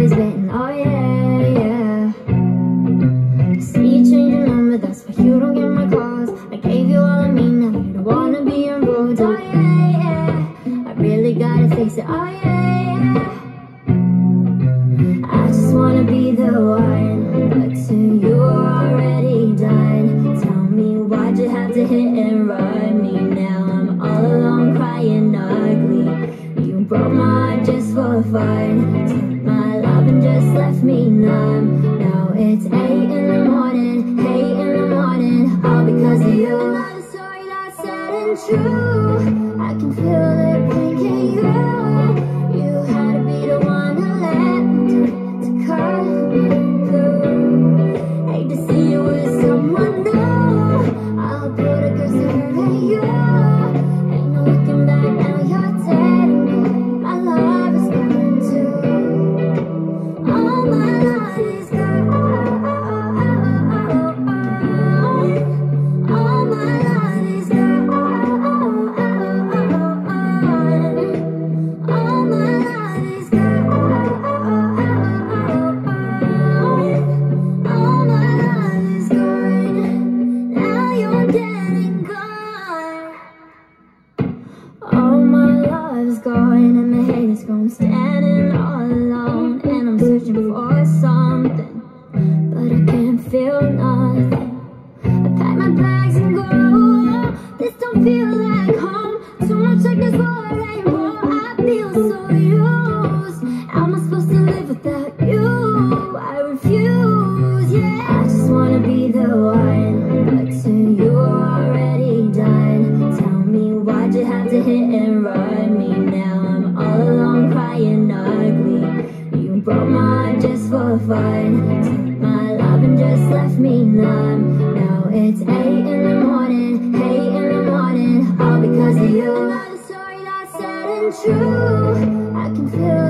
always waiting. Oh yeah, yeah. Gotta face it. Oh yeah, yeah. I just wanna be the one, but to you already done. Tell me why'd you have to hit and run me? Now I'm all alone crying ugly. You broke my heart just for fun. Took my love and just left me numb. Now it's eight in the morning, eight in the morning, all true. I can feel it breaking you. Love's gone and the hate is gone. Standing all alone and I'm searching for something, but I can't feel nothing. I pack my bags and go. This don't feel like home. Too much like this a. I me numb. Now it's eight in the morning, eight in the morning, all because of you. Another story that's sad and true. I can feel